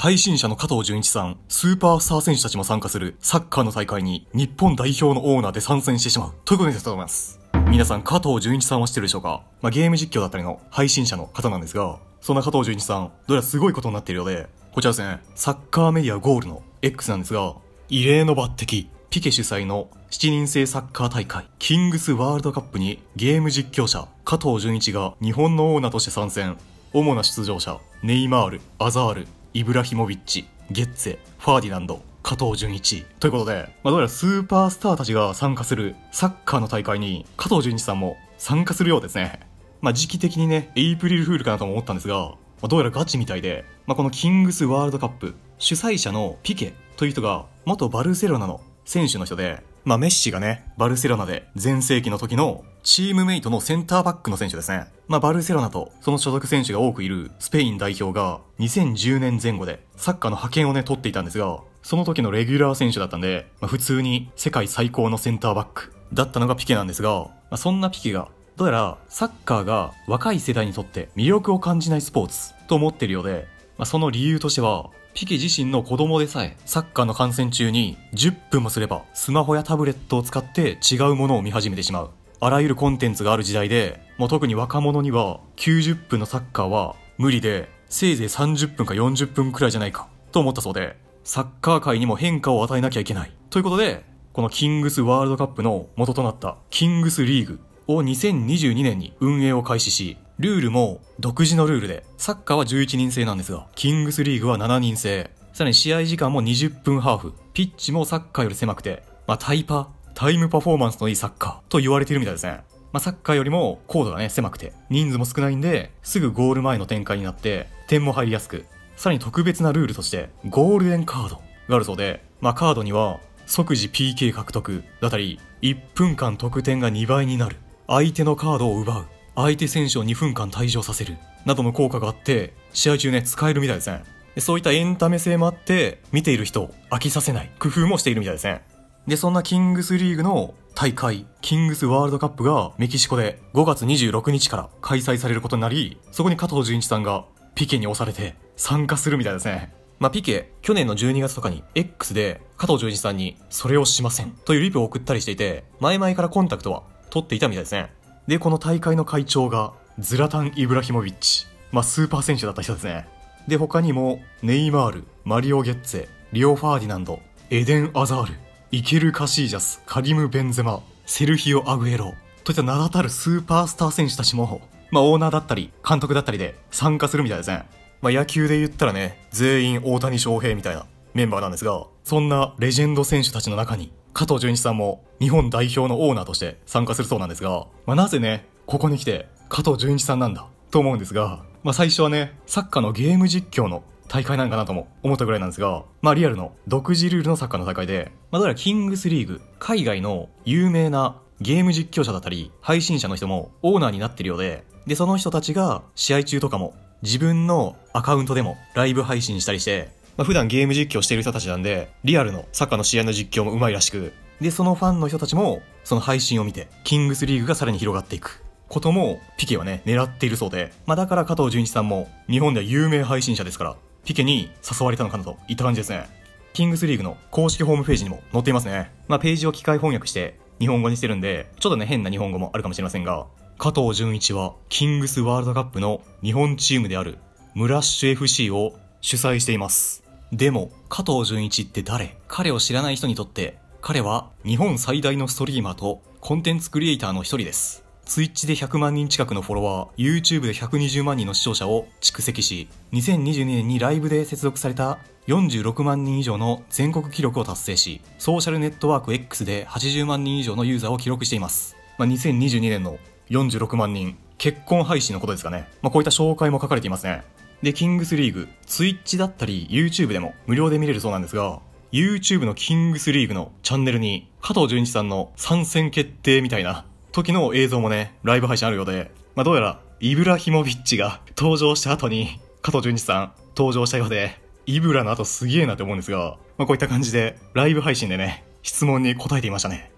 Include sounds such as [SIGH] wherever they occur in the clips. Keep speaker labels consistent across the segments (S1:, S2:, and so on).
S1: 配信者の加藤純一さん、スーパースター選手たちも参加するサッカーの大会に日本代表のオーナーで参戦してしまう。ということでございます。皆さん、加藤純一さんは知ってるでしょうか？まあ、ゲーム実況だったりの配信者の方なんですが、そんな加藤純一さん、どうやらすごいことになっているようで、こちらですね、サッカーメディアゴールの X なんですが、異例の抜擢、ピケ主催の7人制サッカー大会、キングスワールドカップにゲーム実況者、加藤純一が日本のオーナーとして参戦。主な出場者、ネイマール、アザール、イブラヒモビッチ、ゲッツェ、ファーディナンド、加藤純一。ということで、まあ、どうやらスーパースターたちが参加するサッカーの大会に加藤純一さんも参加するようですね。まあ、時期的にね、エイプリルフールかなとも思ったんですが、まあ、どうやらガチみたいで、まあ、このキングスワールドカップ、主催者のピケという人が元バルセロナの選手の人で、まあ、メッシがね、バルセロナで全盛期の時のチームメイトのセンターバックの選手ですね。まあ、バルセロナとその所属選手が多くいるスペイン代表が2010年前後でサッカーの派遣をね、取っていたんですが、その時のレギュラー選手だったんで、まあ、普通に世界最高のセンターバックだったのがピケなんですが、まあ、そんなピケがどうやらサッカーが若い世代にとって魅力を感じないスポーツと思ってるようで、まあ、その理由としては、ピケ自身の子供でさえ、サッカーの観戦中に10分もすれば、スマホやタブレットを使って違うものを見始めてしまう。あらゆるコンテンツがある時代で、もう特に若者には90分のサッカーは無理で、せいぜい30分か40分くらいじゃないか、と思ったそうで、サッカー界にも変化を与えなきゃいけない。ということで、このキングスワールドカップの元となったキングスリーグを2022年に運営を開始し、ルールも独自のルールで、サッカーは11人制なんですが、キングスリーグは7人制。さらに試合時間も20分ハーフ。ピッチもサッカーより狭くて、まあタイパ、タイムパフォーマンスのいいサッカーと言われているみたいですね。まあサッカーよりもコードがね、狭くて、人数も少ないんで、すぐゴール前の展開になって、点も入りやすく、さらに特別なルールとして、ゴールデンカードがあるそうで、まあカードには、即時 PK 獲得だったり、1分間得点が2倍になる、相手のカードを奪う、相手選手を2分間退場させる、などの効果があって、試合中ね、使えるみたいですね。そういったエンタメ性もあって、見ている人を飽きさせない工夫もしているみたいですね。で、そんなキングスリーグの大会、キングスワールドカップがメキシコで5月26日から開催されることになり、そこに加藤純一さんがピケに押されて参加するみたいですね。まあ、ピケ、去年の12月とかに X で加藤純一さんにそれをしませんというリプを送ったりしていて、前々からコンタクトは取っていたみたいですね。で、この大会の会長が、ズラタン・イブラヒモビッチ。まあ、スーパー選手だった人ですね。で、他にも、ネイマール、マリオ・ゲッツェ、リオ・ファーディナンド、エデン・アザール、イケル・カシージャス、カリム・ベンゼマ、セルヒオ・アグエロ、といった名だたるスーパースター選手たちも、まあ、オーナーだったり、監督だったりで参加するみたいですね。まあ、野球で言ったらね、全員大谷翔平みたいなメンバーなんですが、そんなレジェンド選手たちの中に、加藤純一さんも日本代表のオーナーとして参加するそうなんですが、まあ、なぜね、ここに来て加藤純一さんなんだと思うんですが、まあ、最初はね、サッカーのゲーム実況の大会なんかなとも思ったぐらいなんですが、まあリアルの独自ルールのサッカーの大会で、まあどうやらキングスリーグ、海外の有名なゲーム実況者だったり、配信者の人もオーナーになってるようで、で、その人たちが試合中とかも自分のアカウントでもライブ配信したりして、まあ、普段ゲーム実況している人たちなんで、リアルのサッカーの試合の実況も上手いらしく、で、そのファンの人たちも、その配信を見て、キングスリーグがさらに広がっていく。ことも、ピケはね、狙っているそうで、まあだから加藤純一さんも、日本では有名配信者ですから、ピケに誘われたのかなといった感じですね。キングスリーグの公式ホームページにも載っていますね。まあページを機械翻訳して、日本語にしてるんで、ちょっとね、変な日本語もあるかもしれませんが、加藤純一は、キングスワールドカップの日本チームである、ムラッシュ FC を主催しています。でも、加藤純一って誰？彼を知らない人にとって、彼は日本最大のストリーマーとコンテンツクリエイターの一人です。ツイッチで100万人近くのフォロワー、YouTube で120万人の視聴者を蓄積し、2022年にライブで接続された46万人以上の全国記録を達成し、ソーシャルネットワーク X で80万人以上のユーザーを記録しています。まあ、2022年の46万人、結婚配信のことですかね。まあ、こういった紹介も書かれていますね。で、キングスリーグ、ツイッチだったり YouTube でも無料で見れるそうなんですが、YouTube のキングスリーグのチャンネルに加藤純一さんの参戦決定みたいな時の映像もね、ライブ配信あるようで、まあ、どうやらイブラヒモビッチが登場した後に加藤純一さん登場したようで、イブラの後すげえなって思うんですが、まあ、こういった感じでライブ配信でね、質問に答えていましたね。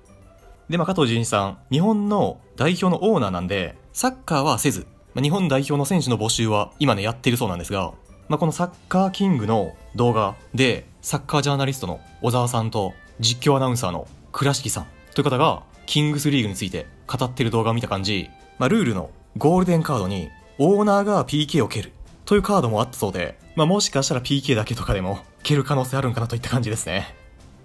S1: で、まあ、加藤純一さん、日本の代表のオーナーなんで、サッカーはせず、まあ、日本代表の選手の募集は今ねやっているそうなんですが、まあ、このサッカーキングの動画で、サッカージャーナリストの小沢さんと実況アナウンサーの倉敷さんという方が、キングスリーグについて語ってる動画を見た感じ、まあ、ルールのゴールデンカードに、オーナーが PK を蹴るというカードもあったそうで、まあ、もしかしたら PK だけとかでも蹴る可能性あるんかなといった感じですね。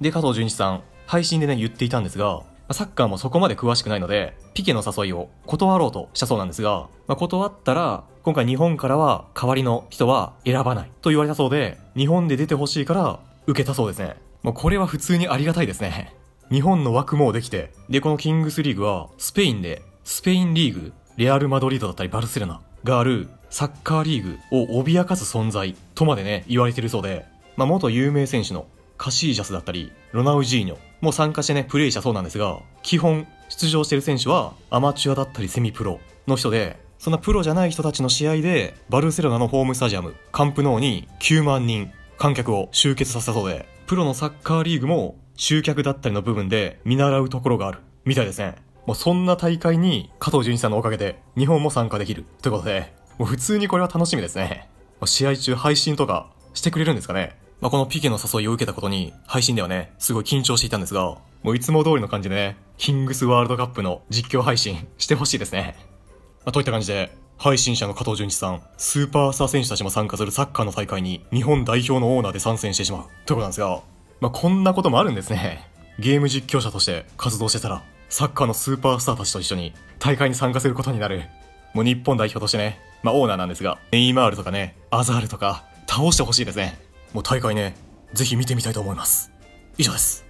S1: で、加藤純一さん、配信でね、言っていたんですが、サッカーもそこまで詳しくないので、ピケの誘いを断ろうとしたそうなんですが、まあ、断ったら、今回日本からは代わりの人は選ばないと言われたそうで、日本で出てほしいから受けたそうですね。もうこれは普通にありがたいですね。日本の枠もできて、で、このキングスリーグは、スペインで、スペインリーグ、レアル・マドリードだったりバルセロナがあるサッカーリーグを脅かす存在とまでね、言われてるそうで、まあ、元有名選手のカシージャスだったり、ロナウジーニョも参加してね、プレイしたそうなんですが、基本出場してる選手はアマチュアだったりセミプロの人で、そんなプロじゃない人たちの試合で、バルセロナのホームスタジアム、カンプノーに9万人観客を集結させたそうで、プロのサッカーリーグも集客だったりの部分で見習うところがあるみたいですね。もうそんな大会に加藤純一さんのおかげで日本も参加できるということで、もう普通にこれは楽しみですね。試合中配信とかしてくれるんですかねまあ、このピケの誘いを受けたことに、配信ではね、すごい緊張していたんですが、もういつも通りの感じでね、キングスワールドカップの実況配信 [LAUGHS] してほしいですね。まあ、といった感じで、配信者の加藤純一さん、スーパースター選手たちも参加するサッカーの大会に日本代表のオーナーで参戦してしまう。ということなんですが、まあ、こんなこともあるんですね。ゲーム実況者として活動してたら、サッカーのスーパースターたちと一緒に大会に参加することになる。もう日本代表としてね、まあオーナーなんですが、ネイマールとかね、アザールとか、倒してほしいですね。もう大会ね、ぜひ見てみたいと思います。以上です。